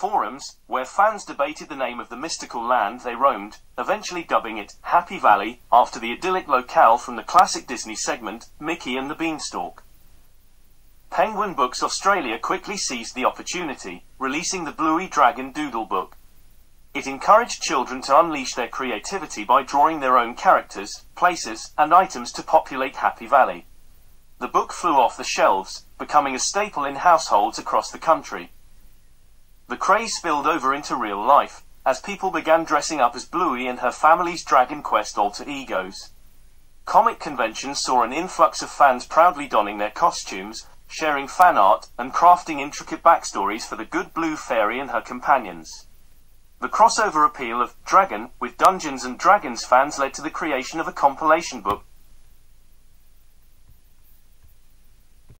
forums, where fans debated the name of the mystical land they roamed, eventually dubbing it Happy Valley, after the idyllic locale from the classic Disney segment, Mickey and the Beanstalk. Penguin Books Australia quickly seized the opportunity, releasing the Bluey Dragon Doodle book. It encouraged children to unleash their creativity by drawing their own characters, places, and items to populate Happy Valley. The book flew off the shelves, becoming a staple in households across the country. The craze spilled over into real life, as people began dressing up as Bluey and her family's Dragon Quest alter egos. Comic conventions saw an influx of fans proudly donning their costumes, sharing fan art, and crafting intricate backstories for the good Blue Fairy and her companions. The crossover appeal of Dragon with Dungeons and Dragons fans led to the creation of a compilation book